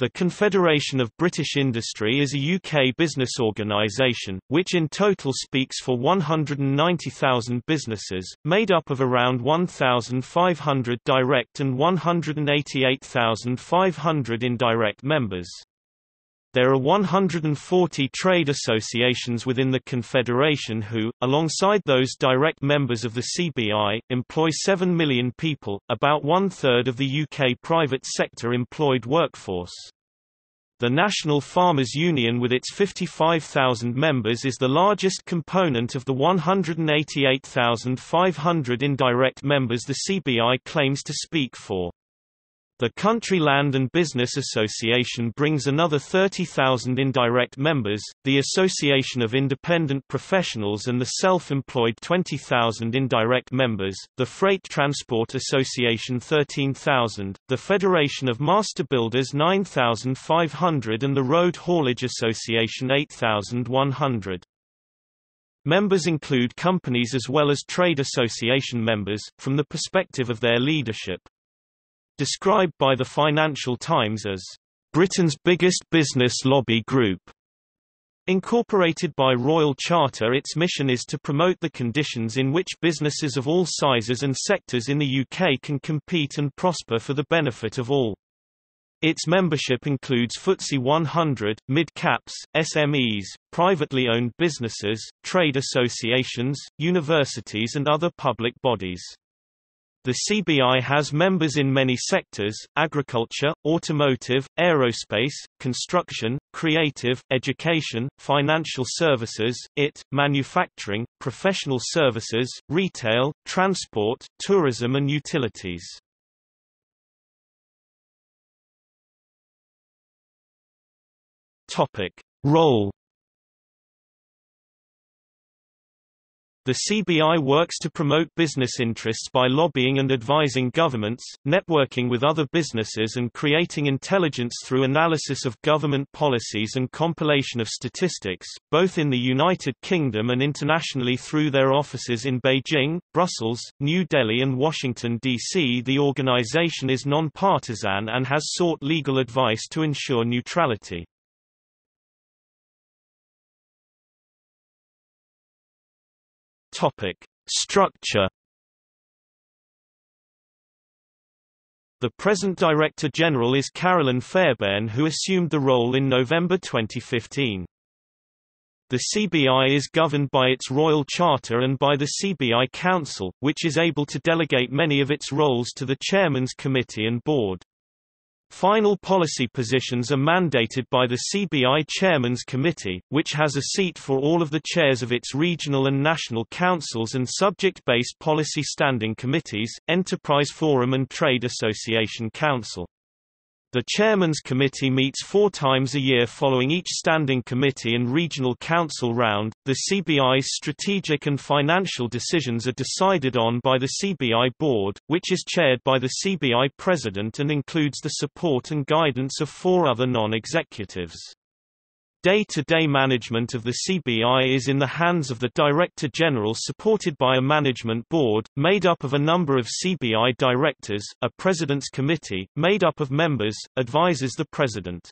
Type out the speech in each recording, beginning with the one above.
The Confederation of British Industry is a UK business organisation, which in total speaks for 190,000 businesses, made up of around 1,500 direct and 188,500 indirect members. There are 140 trade associations within the Confederation who, alongside those direct members of the CBI, employ 7 million people, about one-third of the UK private sector employed workforce. The National Farmers Union with its 55,000 members is the largest component of the 188,500 indirect members the CBI claims to speak for. The Country Land and Business Association brings another 30,000 indirect members, the Association of Independent Professionals and the Self-Employed 20,000 indirect members, the Freight Transport Association 13,000, the Federation of Master Builders 9,500 and the Road Haulage Association 8,100. Members include companies as well as trade association members, from the perspective of their leadership described by the Financial Times as Britain's biggest business lobby group. Incorporated by Royal Charter its mission is to promote the conditions in which businesses of all sizes and sectors in the UK can compete and prosper for the benefit of all. Its membership includes FTSE 100, mid-caps, SMEs, privately owned businesses, trade associations, universities and other public bodies. The CBI has members in many sectors, agriculture, automotive, aerospace, construction, creative, education, financial services, IT, manufacturing, professional services, retail, transport, tourism and utilities. Role The CBI works to promote business interests by lobbying and advising governments, networking with other businesses and creating intelligence through analysis of government policies and compilation of statistics, both in the United Kingdom and internationally through their offices in Beijing, Brussels, New Delhi and Washington, D.C. The organization is non-partisan and has sought legal advice to ensure neutrality. Topic: Structure The present Director General is Carolyn Fairbairn who assumed the role in November 2015. The CBI is governed by its Royal Charter and by the CBI Council, which is able to delegate many of its roles to the Chairman's Committee and Board. Final policy positions are mandated by the CBI Chairman's Committee, which has a seat for all of the chairs of its regional and national councils and subject-based policy standing committees, Enterprise Forum and Trade Association Council. The Chairman's Committee meets four times a year following each Standing Committee and Regional Council round. The CBI's strategic and financial decisions are decided on by the CBI Board, which is chaired by the CBI President and includes the support and guidance of four other non-executives. Day-to-day -day management of the CBI is in the hands of the Director General supported by a management board, made up of a number of CBI directors, a President's Committee, made up of members, advises the President.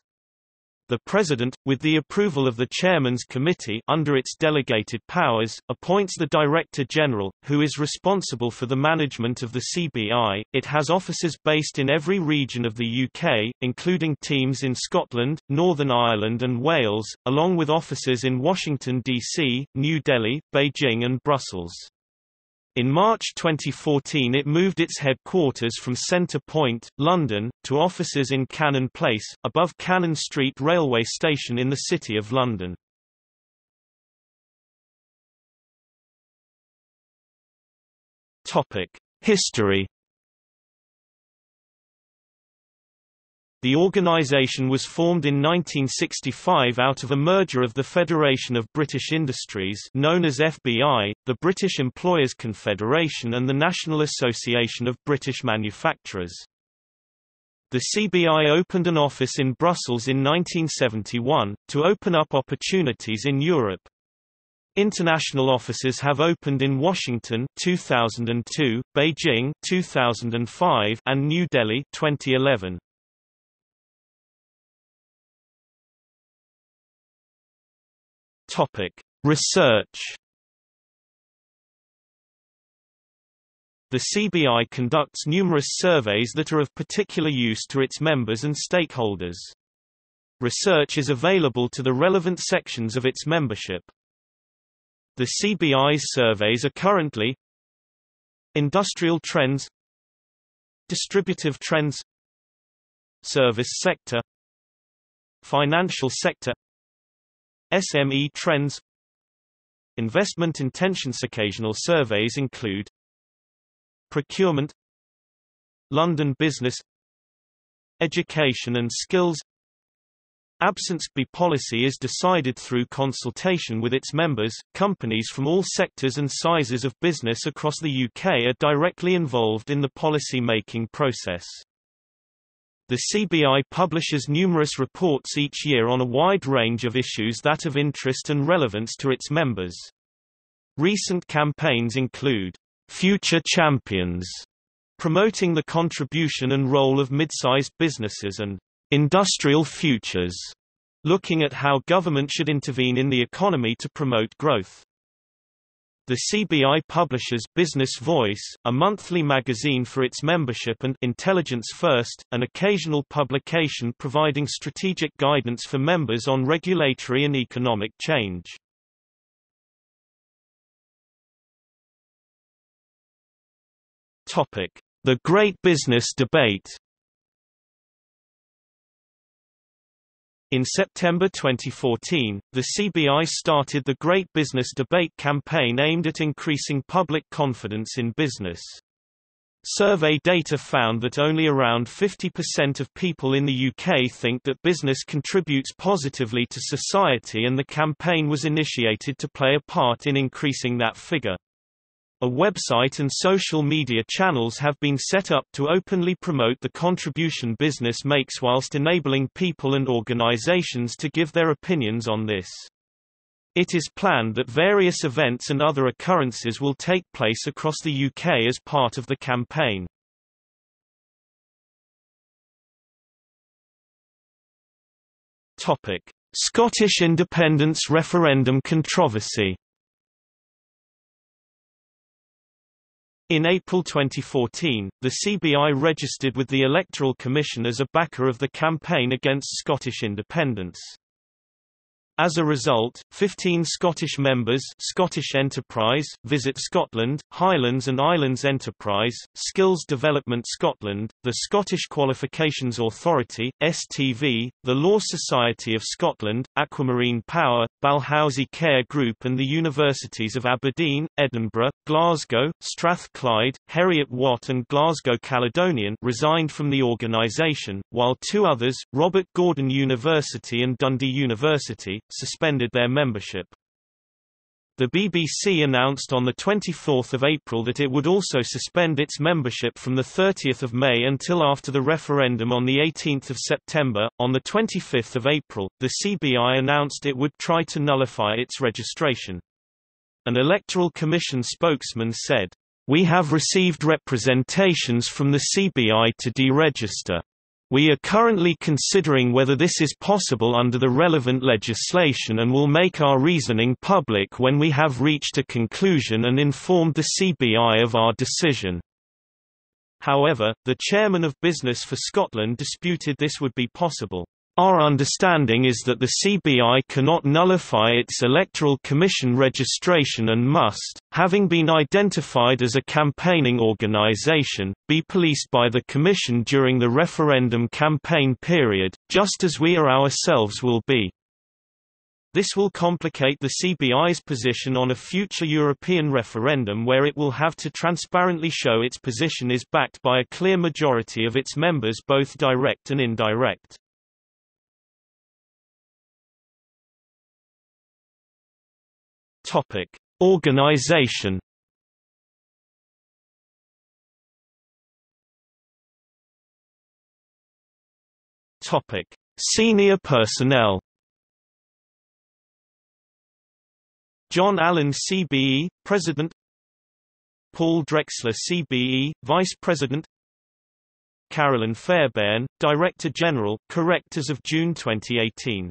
The President, with the approval of the Chairman's Committee under its delegated powers, appoints the Director General, who is responsible for the management of the CBI. It has offices based in every region of the UK, including teams in Scotland, Northern Ireland and Wales, along with offices in Washington, D.C., New Delhi, Beijing and Brussels. In March 2014 it moved its headquarters from Centre Point, London, to offices in Cannon Place, above Cannon Street railway station in the City of London. History The organization was formed in 1965 out of a merger of the Federation of British Industries known as FBI, the British Employers Confederation and the National Association of British Manufacturers. The CBI opened an office in Brussels in 1971, to open up opportunities in Europe. International offices have opened in Washington 2002, Beijing 2005, and New Delhi 2011. Topic: Research. The CBI conducts numerous surveys that are of particular use to its members and stakeholders. Research is available to the relevant sections of its membership. The CBI's surveys are currently Industrial trends Distributive trends Service sector Financial sector SME trends Investment intentions Occasional surveys include Procurement London business Education and skills Absence B policy is decided through consultation with its members. Companies from all sectors and sizes of business across the UK are directly involved in the policy making process. The CBI publishes numerous reports each year on a wide range of issues that of interest and relevance to its members. Recent campaigns include Future Champions, promoting the contribution and role of mid-sized businesses and Industrial Futures, looking at how government should intervene in the economy to promote growth. The CBI publishes Business Voice, a monthly magazine for its membership and Intelligence First, an occasional publication providing strategic guidance for members on regulatory and economic change. Topic: The Great Business Debate In September 2014, the CBI started the Great Business Debate campaign aimed at increasing public confidence in business. Survey data found that only around 50% of people in the UK think that business contributes positively to society and the campaign was initiated to play a part in increasing that figure. A website and social media channels have been set up to openly promote the contribution business makes whilst enabling people and organizations to give their opinions on this. It is planned that various events and other occurrences will take place across the UK as part of the campaign. Topic: Scottish independence referendum controversy In April 2014, the CBI registered with the Electoral Commission as a backer of the campaign against Scottish independence. As a result, 15 Scottish members Scottish Enterprise, Visit Scotland, Highlands and Islands Enterprise, Skills Development Scotland, the Scottish Qualifications Authority, STV, the Law Society of Scotland, Aquamarine Power, Balhousie Care Group and the Universities of Aberdeen, Edinburgh, Glasgow, Strathclyde, Heriot Watt and Glasgow Caledonian resigned from the organisation, while two others, Robert Gordon University and Dundee University, suspended their membership. The BBC announced on 24 April that it would also suspend its membership from 30 May until after the referendum on 18 September. On 25 April, the CBI announced it would try to nullify its registration. An Electoral Commission spokesman said, We have received representations from the CBI to deregister. We are currently considering whether this is possible under the relevant legislation and will make our reasoning public when we have reached a conclusion and informed the CBI of our decision. However, the chairman of Business for Scotland disputed this would be possible. Our understanding is that the CBI cannot nullify its Electoral Commission registration and must, having been identified as a campaigning organisation, be policed by the Commission during the referendum campaign period, just as we are ourselves will be. This will complicate the CBI's position on a future European referendum where it will have to transparently show its position is backed by a clear majority of its members both direct and indirect. Topic: Organization. Topic: Senior personnel. John Allan CBE, President Paul Drexler CBE, Vice President Carolyn Fairbairn, Director General, correct as of June 2018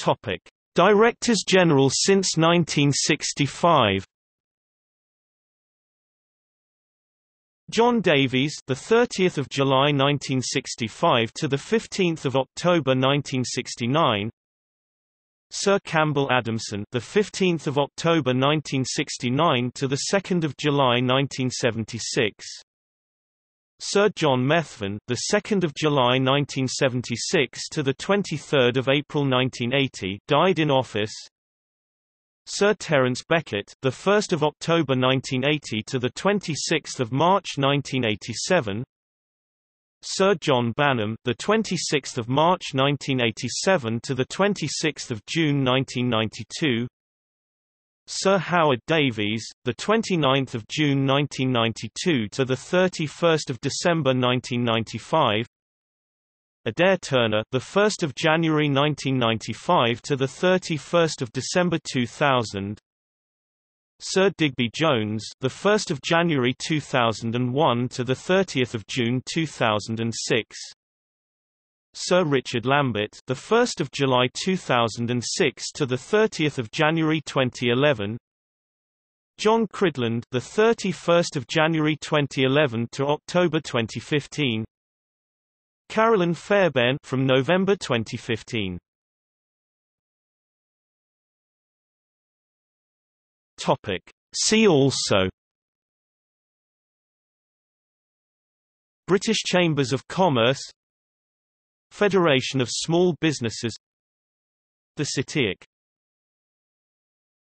Topic: Directors General since 1965. John Davies, the 30th of July 1965 to the 15th of October 1969. Sir Campbell Adamson, the 15th of October 1969 to the 2nd of July 1976. Sir John Methven, the 2nd of July 1976 to the 23rd of April 1980, died in office. Sir Terence Beckett, the 1st of October 1980 to the 26th of March 1987. Sir John Banham, the 26th of March 1987 to the 26th of June 1992. Sir Howard Davies, the 29th of June 1992 to the 31st of December 1995. Adair Turner, the 1st of January 1995 to the 31st of December 2000. Sir Digby Jones, the 1st of January 2001 to the 30th of June 2006. Sir Richard Lambert, the 1st of July 2006 to the 30th of January 2011. John Cridland, the 31st of January 2011 to October 2015. Carolyn Fairbairn from November 2015. Topic. See also British Chambers of Commerce Federation of Small Businesses. The CITIC